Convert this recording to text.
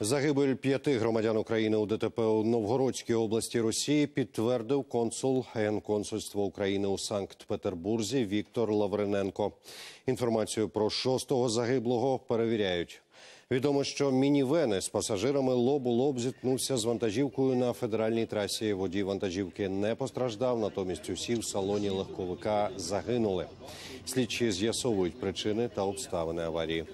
Загибель п'яти громадян України у ДТП у Новгородській області Росії підтвердив консул Генконсульства України у Санкт-Петербурзі Віктор Лавриненко. Інформацію про шостого загиблого перевіряють. Відомо, що мінівени з пасажирами лоб у лоб зіткнувся з вантажівкою на федеральній трасі. Водій вантажівки не постраждав, натомість усі в салоні легковика загинули. Слідчі з'ясовують причини та обставини аварії.